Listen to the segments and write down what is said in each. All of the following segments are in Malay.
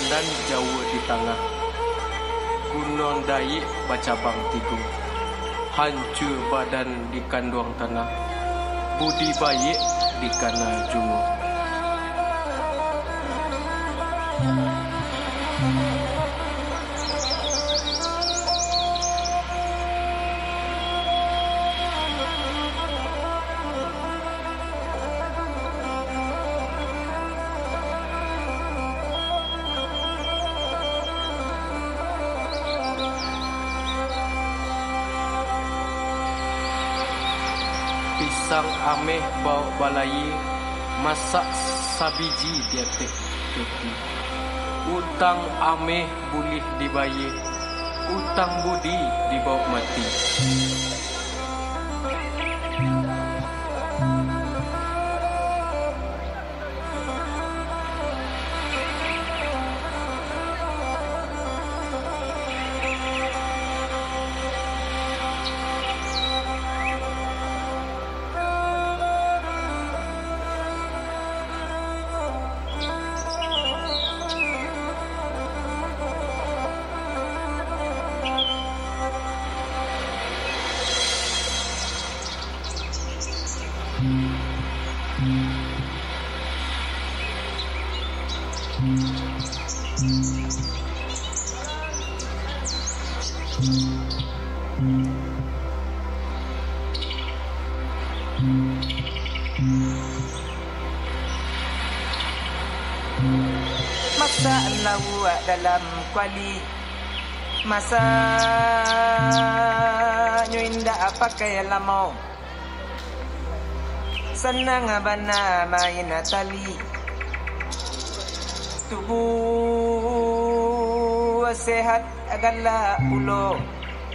pandan Jawa di tengah Gunung Daik bacabang tiga Hancur badan di kandung tanah. Budi baik di kana jumur pisang ameh bau balai masak sabiji dia tek keki utang ameh boleh dibayar utang budi dibawa mati Masa lawak dalam kuali. Masa indah pakai lamau. Senang bana main tali. Tubuh sehat agaklah ulo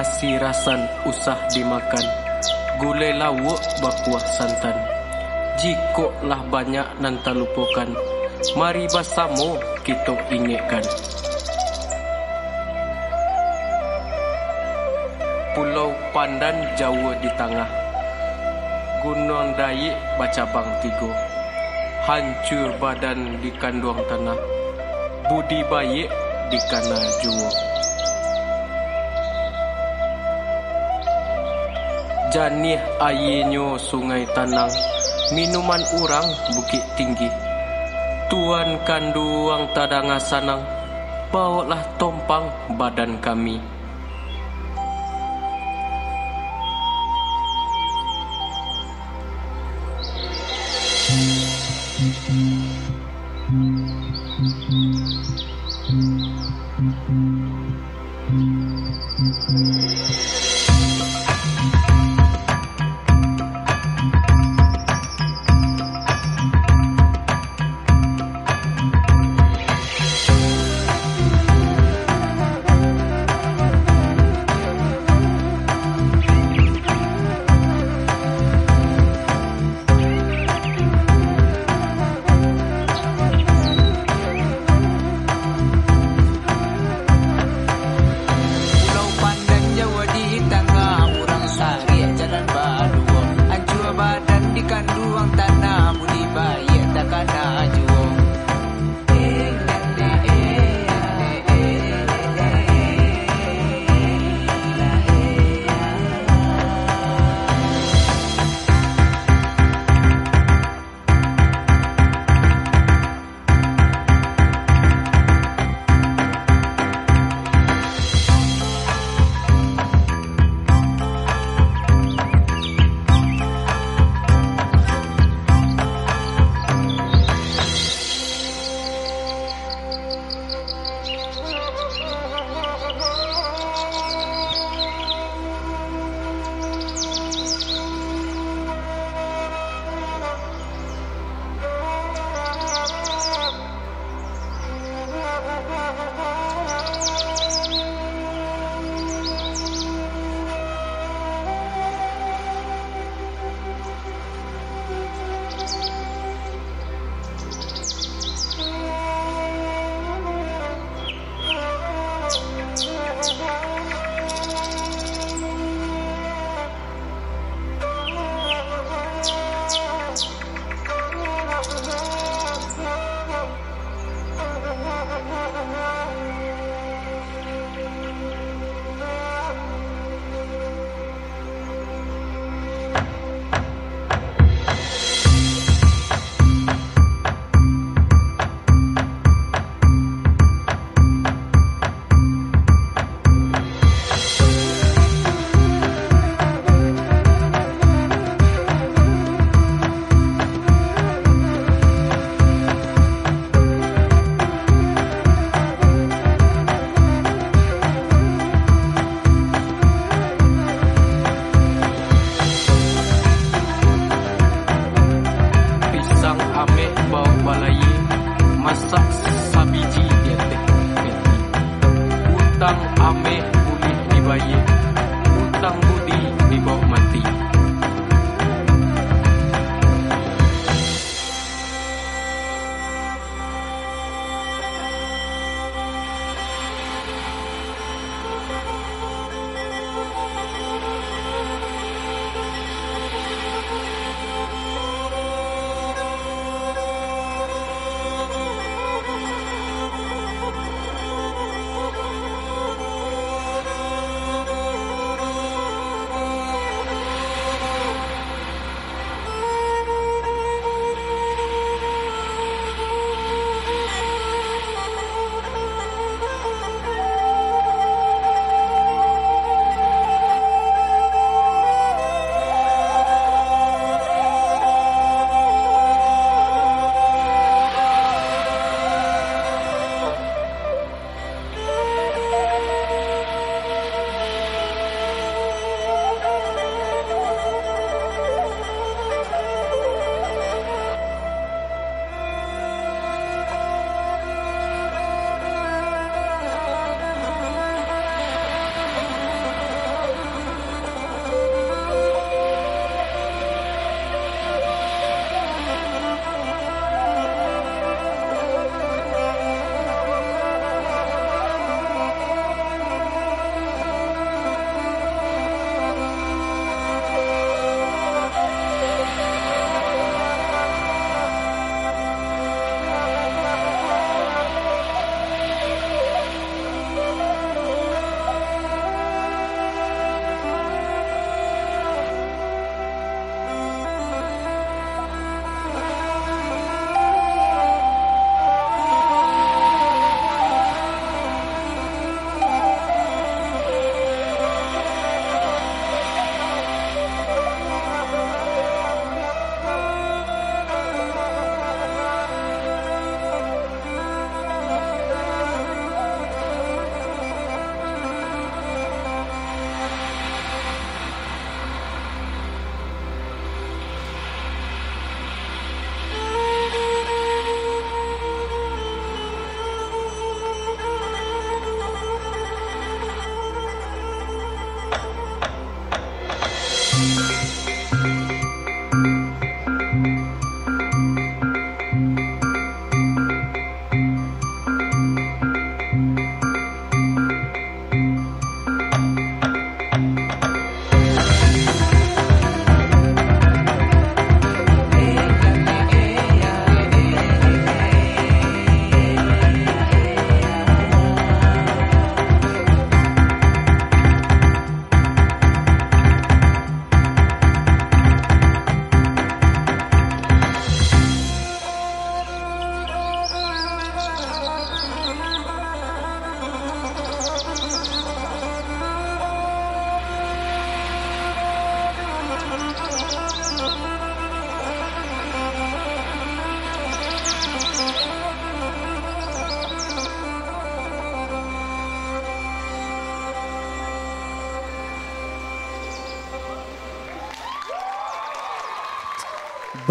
Nasi rasan usah dimakan. Gulai lawak berkuah santan. Jikoklah banyak nan terlupakan Mari bersama kita ingatkan. Pulau Pandan Jawa di tengah. Gunung Dayik Bacabang Tiga. Hancur badan di kanduang tanah. Budi baik di kana jua Janih airnya sungai tanang. Minuman urang bukit tinggi. Tuan kanduang tadanga sanang. Bawalah tompang badan kami. Pulau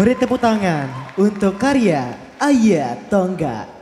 Beri tepuk tangan untuk karya Ayah Tonggak.